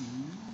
Mm-hmm.